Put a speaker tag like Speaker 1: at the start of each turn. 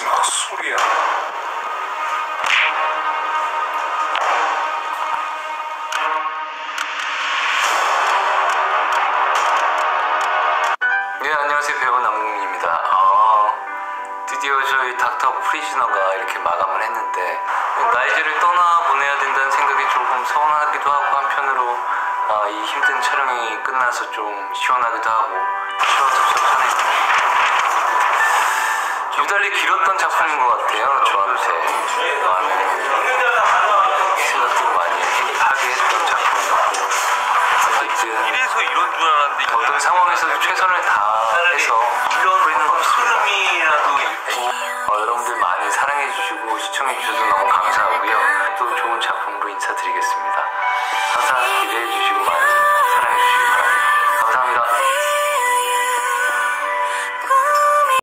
Speaker 1: 무슨 헛소리야.
Speaker 2: 네, 안녕하세요. 배우 남궁입니다. 어, 아, 드디어 저희 닥터 프리즈너가 이렇게 마감을 했는데 나이지를 떠나보내야 된다는 생각이 조금 서운하기도 하고 한편으로 어, 이 힘든 촬영이 끝나서 좀 시원하기도 하고 유달리 길었던 작품인 것 같아요. 저한테 많은 생각도 많이 하게 했던 작품이었고 어쨌든 이래서
Speaker 3: 이런 줄 알았는데 어떤 상황에서도 최선을
Speaker 2: 다해서 이런.
Speaker 3: 흐름이라도 있고
Speaker 2: 어, 여러분들 많이 사랑해 주시고 시청해 주셔서 너무 감사하고요. 또 좋은 작품으로 인사드리겠습니다. 항상 기대해 주시고